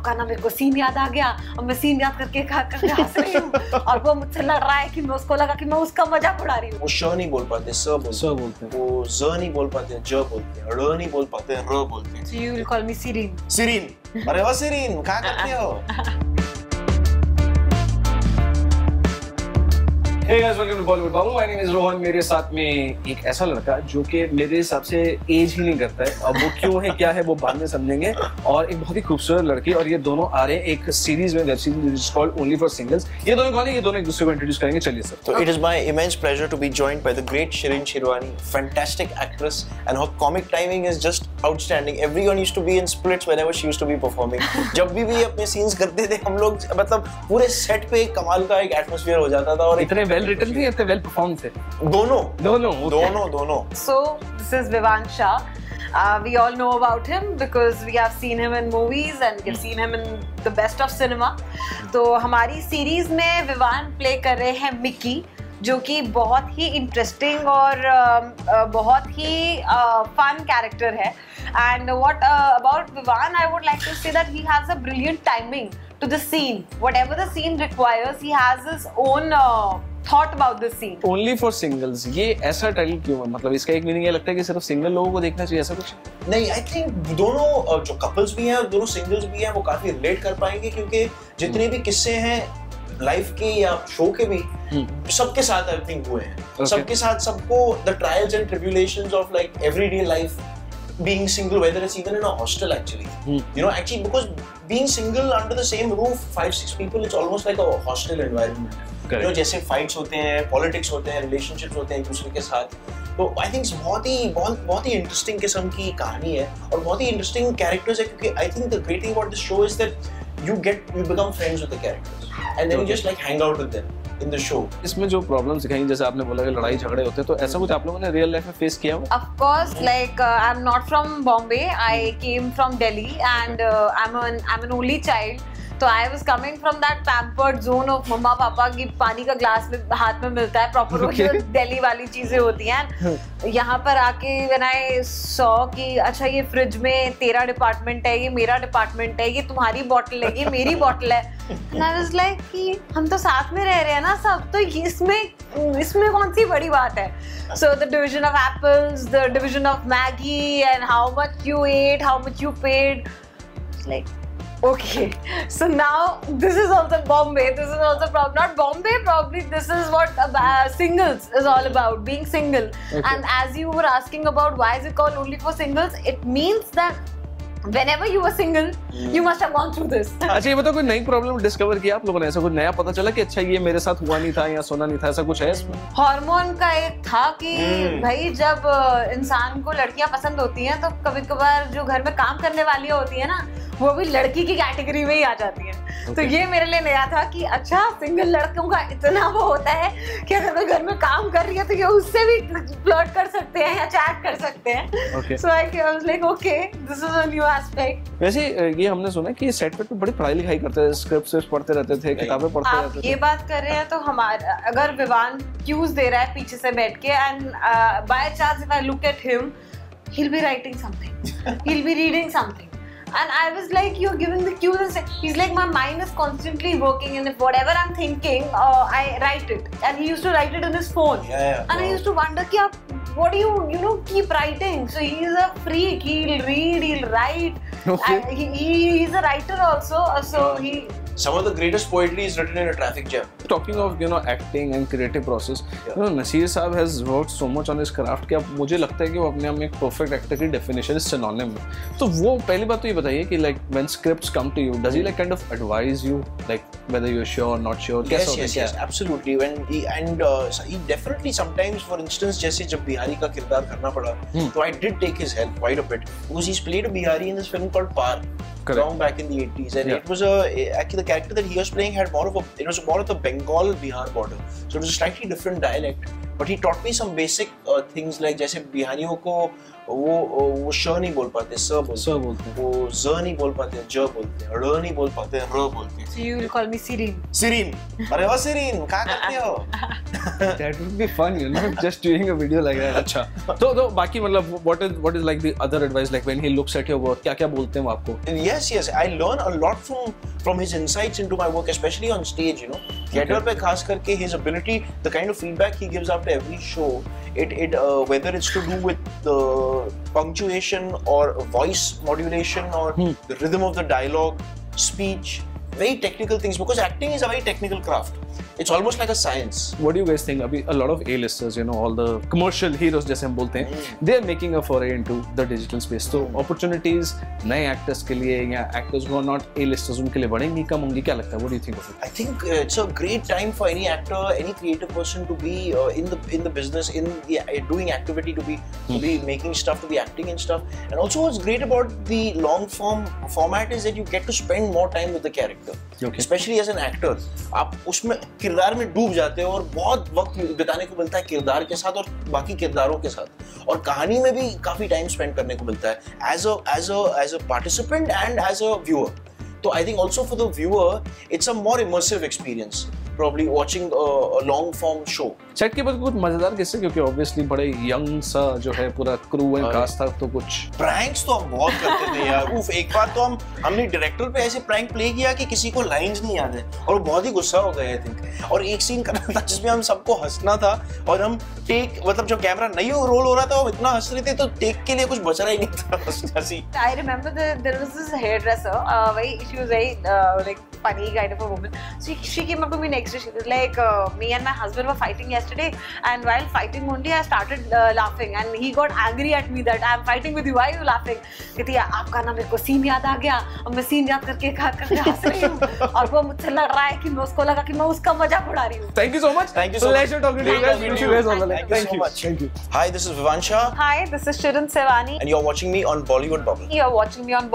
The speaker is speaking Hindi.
आपका ना मेरे को सीन याद आ गया और मैं सीन याद करके खा करके हंस रही हूँ। और वो मुझसे लड़ रहा है कि मैं उसको लगा कि मैं उसका मज़ाक उड़ा रही हूँ। वो श नहीं बोल पाते स बोलते सर बोलते हैं। वो ज नहीं बोल पाते ज बोलते हैं। ड़ नहीं बोल पाते र बोलते हैं। Will call me Sirin Sirin Sirin अरे वो सिरीन क्या करते हो Hey guys, welcome to Bollywood Bubble. My name is Rohan. मेरे साथ में एक ऐसा लड़का जो कि मेरे हिसाब से एज ही नहीं करता है अब वो क्यों है क्या है वो बाद में समझेंगे और एक बहुत ही खूबसूरत लड़की और ये दोनों आ रहे हैं एक सीरीज़ में web series called only for singles ये दोनों कौन है ये दोनों एक दूसरे को इंट्रोड्यूस करेंगे चलिए sir So it is my immense pleasure to be joined by the great Shirin Shirwani, fantastic actress, and her comic timing is just outstanding. Everyone used to be in splits whenever she used to be performing. जब भी भी अपने scenes करते थे हम लोग मतलब पूरे set पे एक कमाल का एक atmosphere हो जाता था और इतने वेल रिटन थे इतने वेल परफॉर्म थे दोनों दोनों दोनों दोनों So this is Vivan Shah. Uh, we all know about him because we have seen him in movies and we've seen him in the best of cinema. तो हमारी सीरीज़ में विवान प्ले कर रहे हैं मिक्की जो कि बहुत ही इंटरेस्टिंग और uh, uh, बहुत ही फन कैरेक्टर है and what about Vivaan I would like to say that he has a brilliant timing to the scene whatever the scene requires he has his own uh, thought about the scene only for singles ये ऐसा टाइटल क्यों है मतलब इसका एक मीनिंग ये लगता है कि सिर्फ़ सिंगल लोगों को देखना चाहिए ऐसा कुछ नहीं आई थिंक दोनों अ, जो कपल्स भी हैं और दोनों सिंगल्स भी हैं वो काफ़ी रिलेट कर पाएँगे क्योंकि जितने भी किस्से हैं लाइफ के या शो के भी सबके साथ आई थिंक हुए हैं Okay. सबके साथ सबको the trials and tribulations of like everyday life being single whether it's even in a hostel actually Hmm. you know actually because being single under the same roof five six people it's almost like a hostel environment जो जैसे फाइट्स होते हैं पॉलिटिक्स होते हैं रिलेशनशिप्स होते हैं एक दूसरे के साथ तो आई थिंक बहुत ही बहुत बहुत ही इंटरेस्टिंग किस्म की कहानी है और बहुत ही इंटरेस्टिंग कैरेक्टर्स है क्योंकि I think the great about this show is that you get you become friends with the characters and then you just like hang out with them in the show इसमें जो प्रॉब्लम सिखाई जैसे आपने बोला कि लड़ाई झगड़े होते हैं तो ऐसा कुछ आप लोगों ने रियल लाइफ में फेस किया हो? Of course like I am not from Bombay I came from Delhi and I am I am an only child तो I was coming from that pampered zone of मम्मा पापा की पानी का ग्लास में हाथ में मिलता है प्रॉपर Okay. दिल्ली वाली चीज़ें होती हैं। यहाँ पर आके व्हेन आई सॉ कि अच्छा ये फ्रिज में तेरा डिपार्टमेंट है ये मेरा डिपार्टमेंट है ये तुम्हारी बॉटल है ये मेरी बॉटल है। लाइक कि हम तो साथ में रह रहे हैं ना सब तो इसमें इसमें कौन सी बड़ी बात है? So the division of apples the division of Maggi and how much you ate how much you paid it's like okay so now this is also bombay this is also prob- not bombay probably this is what uh, singles is all about being single Okay. and as you were asking about why is it called only for singles it means that whenever you were single you must have gone through this. अच्छा ये बताओ कोई नई प्रॉब्लम डिस्कवर किया आप लोगों ने? ऐसा कुछ नया पता चला कि अच्छा ये मेरे साथ हुआ नहीं था या सुना नहीं था? ऐसा कुछ है इसमें? हार्मोन का एक था कि हम्म। भाई जब इंसान को लड़कियाँ पसंद होती हैं तो कभी कभार जो घर में काम करने वाली होती है ना वो भी लड़की की कैटेगरी में ही आ जाती है। okay. तो ये मेरे लिए नया था कि अच्छा सिंगल लड़कों का इतना वो होता है कि अगर कोई घर में काम कर रही है तो ये उससे भी फ्लर्ट कर सकते हैं या चैट कर सकते हैं। So I like okay this is a new aspect वैसे ये हमने सुना कि सेट पे तो बड़ी पढ़ाई लिखाई करते थे स्क्रिप्ट पढ़ते रहते थे किताबें पढ़ते आप रहते ये थे बात कर रहे हैं तो हमारा अगर विवान क्यूज दे रहा है पीछे से बैठ के and by chance if I look at him he'll be writing something he'll be reading something and i was like you're giving the cues and he's like my mind is constantly working and if whatever i'm thinking uh, i write it and he used to write it in his phone yeah, yeah. and wow. i used to wonder ki, aap, what do you you know keep writing? So he's a freak. He'll read he'll write. Okay. and he, he, he's a writer also. So he some of the greatest poetry is written in a traffic jam talking of you know acting and creative process you know Naseer sahab has worked so much on his craft कि अब मुझे लगता है कि वो अपने आप में एक परफेक्ट एक्टर की डेफिनेशन इज सिनोनिम में तो वो पहली बात तो ये बताइए कि like when scripts come to you does he like kind of advise you like whether you are sure not sure कैसा yes होता है yes क्या yes absolutely when he and uh, so he definitely sometimes for instance जैसे जब बिहारी का किरदार करना पड़ा Hmm. तो I did take his help quite a bit because he's played a Bihari in this film called Par Correct. long back in the 80s and Yeah. it was a actually the character that he was playing had more of a it was more of the Bengal Bihar border so it was a slightly different dialect but he taught me some basic uh, things like जैसे बिहारियों को वो वो श नहीं बोल पाते स बोलते सर बोलते हैं वो ज नहीं बोल पाते ज बोलते हैं ड़ नहीं बोल पाते र बोलते हैं So you will call me Sirin. Sirin अरे ओ सिरीन क्या करते हो that would be fun you know just doing a video like that अच्छा तो तो बाकी मतलब what is what is like the other advice like when he looks at your work क्या क्या बोलते हैं वो आपको yes yes I learn a lot from from his insights into my work especially on stage you know theater पे खास करके his ability the kind of feedback he gives after every show it it uh, whether it's to do with the punctuation or voice modulation or hmm. the rhythm of the dialogue speech very technical things because acting is a very technical craft it's almost like a science what do you guys think अभी a lot of A-listers you know all the commercial heroes जैसे हम बोलते हैं they are making a foray into the digital space so opportunities नए actors के लिए या actors who are not A-listers उनके लिए बढ़ेंगी कम होंगी क्या लगता है what do you think of it I think uh, it's a great time for any actor, any creative person to be uh, in the in the business, in the, uh, doing activity, to be to be making stuff, to be acting and stuff. And also, what's great about the long form format is that you get to spend more time with the character, Okay. especially as an actor. आप उसमें किरदार में डूब जाते हैं और बहुत वक्त बिताने को मिलता है किरदार के साथ और बाकी किरदारों के साथ। और कहानी में भी काफ़ी टाइम स्पेंड करने को मिलता है। As a as a as a participant and as a viewer तो I think also for the viewer it's a more immersive experience. Probably watching a, a long form show. Set के बाद कुछ मज़ेदार किस्से क्योंकि ऑब्वियसली बड़े यंग सा जो है पूरा क्रू एंड अरे। कास्ट था तो कुछ प्रैंक्स तो हम बहुत करते थे यार उफ एक बार तो हम हमने डायरेक्टर पे ऐसे प्रैंक प्ले किया कि किसी को लाइंस नहीं याद है और वो बहुत ही गुस्सा हो गए आई थिंक और एक सीन करना था जिसमें हम सबको हंसना था और हम टेक मतलब जब कैमरा नहीं रोल हो रहा था हम इतना हंस रहे थे तो टेक के लिए कुछ बच रहा ही नहीं था हंस- हँसी I remember that there was this hairdresser. Uh, very, she was very uh, like funny kind of a woman. So she, she came up next day. She was like, uh, "Me and my husband were fighting yesterday, and while fighting only, I started uh, laughing, and he got angry at me that I'm fighting with you. Why are you laughing?" कहती है आपका ना मेरे को सीन याद आ गया अब मैं सीन याद करके खा करके हंस रही हूँ और वो मुझसे लड़ रहा है कि मैं उसको लगा कि मैं उसका मज़ाक उड़ा रही हूँ thank you so much Thank you so much. pleasure talking to you Great guys talking wish to you you. guys all the Thank luck you so much. thank you Hi, this is Vivansha Hi, this is Shirin Sevani. and you're watching me on Bollywood Bubble. You're watching me on